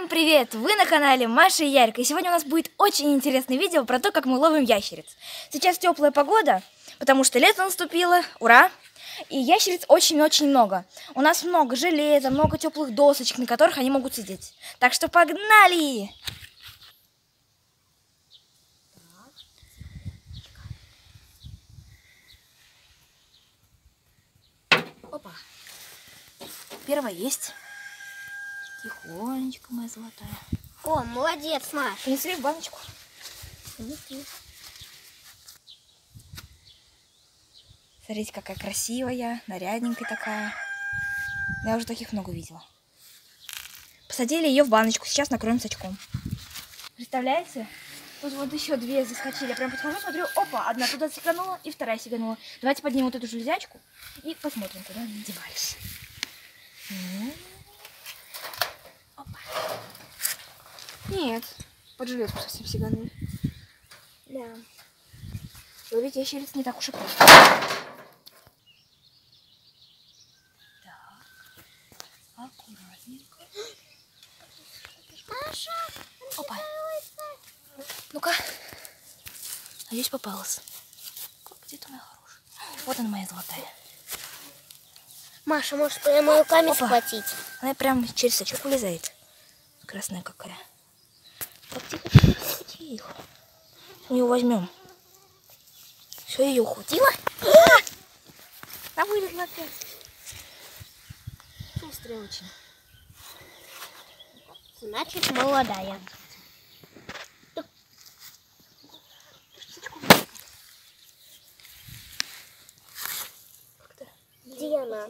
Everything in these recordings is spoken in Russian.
Всем привет! Вы на канале Маша и Ярик. И сегодня у нас будет очень интересное видео про то, как мы ловим ящериц. Сейчас теплая погода, потому что лето наступило. Ура! И ящериц очень-очень много. У нас много железа, много теплых досочек, на которых они могут сидеть. Так что погнали! Опа. Первая есть. Тихонечко, моя золотая. О, молодец, Маш. Принесли в баночку. Смотрите, какая красивая, нарядненькая такая. Я уже таких много видела. Посадили ее в баночку. Сейчас накроем сачком. Представляете? Тут вот еще две заскочили. Я прям подхожу, смотрю, опа, одна туда сиганула и вторая сиганула. Давайте поднимем вот эту железячку и посмотрим, куда они девались. Ну. Опа. Нет, под железку совсем сиганули. Да. Ловить ящериц не так уж и просто. Так. Аккуратненько. Маша, Опа. Ну-ка. Надеюсь, попалась. Как Где-то моя хорошая. Вот она моя золотая. Маша, можешь прямо руками Опа. схватить? Она прям через сачок вылезает. Красная какая. Так, тихо, тихо, тихо. Мы ее возьмем. Все, ее ухватила. Она вылезла опять. Шустрая очень. Значит, молодая. Где она?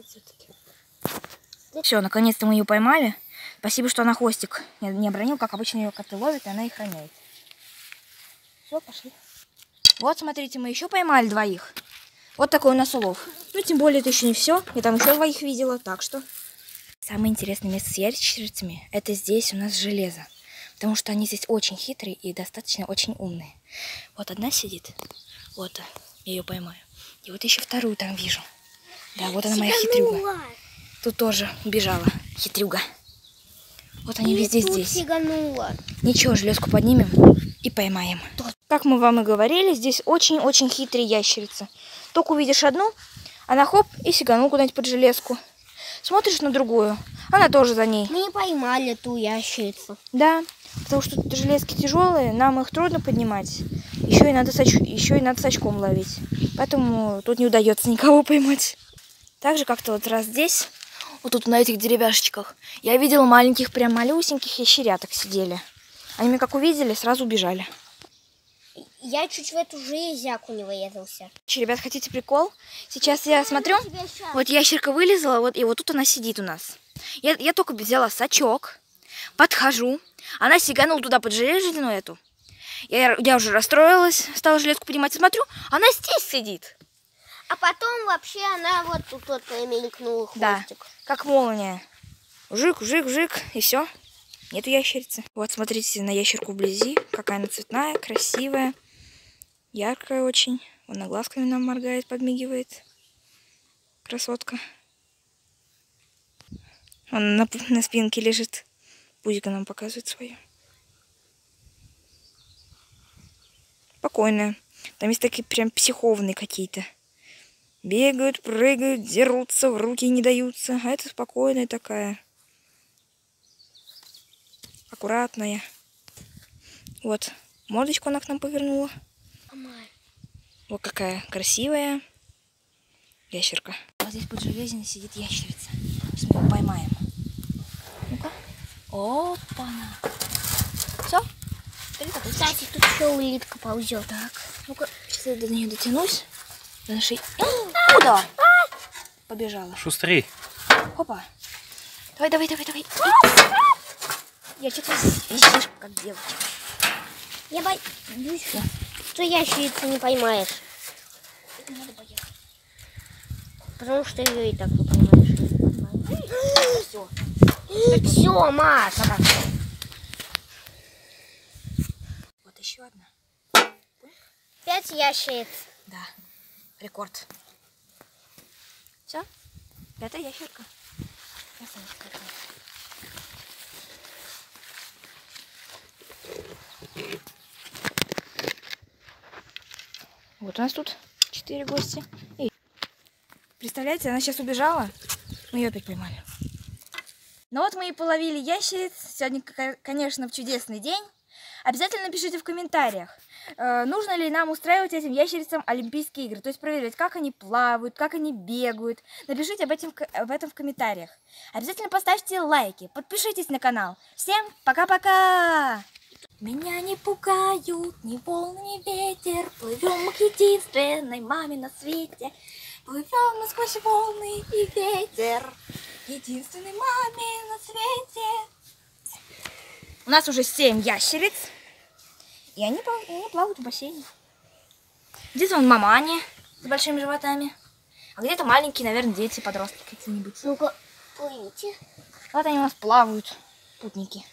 Все, наконец-то мы ее поймали. Спасибо, что она хвостик не, обронил, как обычно ее коты ловят, и она их роняет. Все, пошли. Вот, смотрите, мы еще поймали двоих. Вот такой у нас улов. Ну, тем более, это еще не все. Я там еще двоих видела, так что... Самое интересное место с ящерицами – это здесь у нас железо. Потому что они здесь очень хитрые и достаточно очень умные. Вот одна сидит. Вот, я ее поймаю. И вот еще вторую там вижу. Да, вот она моя хитрюга. Тут тоже убежала хитрюга. Вот они И везде тут здесь. сиганула. Ничего, железку поднимем и поймаем. Как мы вам и говорили, здесь очень-очень хитрые ящерицы. Только увидишь одну, она хоп и сиганул куда-нибудь под железку. Смотришь на другую, она тоже за ней. Мы не поймали ту ящерицу. Да, потому что железки тяжелые, нам их трудно поднимать. Еще и надо, сач... еще и надо с очком ловить. Поэтому тут не удается никого поймать. Так же как-то вот раз здесь, вот тут на этих деревяшечках, я видела маленьких, прям малюсеньких ящеряток сидели. Они меня как увидели, сразу убежали. Я чуть в эту железяку не врезался. Че, ребят, хотите прикол? Сейчас я смотрю, вот ящерка вылезла, вот, и вот тут она сидит у нас. Я, я только взяла сачок, подхожу, она сиганула туда под железину эту. Я, я уже расстроилась, стала железку поднимать, смотрю, она здесь сидит. А потом вообще она вот тут вот мелькнула Да. хвостик. Как молния. Жик, жик, жик, и все. Нету ящерицы. Вот, смотрите на ящерку вблизи. Какая она цветная, красивая, яркая очень. Она глазками нам моргает, подмигивает. Красотка. Он на, на спинке лежит. Пузико нам показывает свое. Спокойная. Там есть такие прям психованные какие-то. Бегают, прыгают, дерутся, в руки не даются. А это спокойная такая. Аккуратная. Вот, мордочку она к нам повернула. Вот какая красивая ящерка. Вот здесь под железиной сидит ящерица. Сейчас мы ее поймаем. Ну-ка. Опа-на. Все? Кстати, тут еще улитка ползет. Так, ну-ка, сейчас я до нее дотянусь. До нашей... Куда? Побежала. Шустрей. Опа. Давай, давай, давай, давай. Я что-то висишь, как девочка. Я боюсь, что ящерицу не поймаешь. Это надо бояться. Потому что ее и так не поймаешь. Все. Все, Маша. Вот еще одна. Пять ящериц. Да. Рекорд. Все? Это ящерка. Вот у нас тут четыре гости. И... Представляете, она сейчас убежала. Мы ее опять поймали. Ну вот мы и половили ящериц. Сегодня, конечно, в чудесный день. Обязательно напишите в комментариях, э, нужно ли нам устраивать этим ящерицам Олимпийские игры. То есть проверять, как они плавают, как они бегают. Напишите об этом, об этом в комментариях. Обязательно поставьте лайки, подпишитесь на канал. Всем пока-пока! Меня не пугают ни волны, ни ветер. Плывем к единственной маме на свете. Плывем мы сквозь волны и ветер. Единственной маме на свете. У нас уже семь ящериц. И они, они плавают в бассейне. Где-то вон мамани с большими животами. А где-то маленькие, наверное, дети, подростки какие-нибудь. Ну-ка, плывите. Вот они у нас плавают, путники.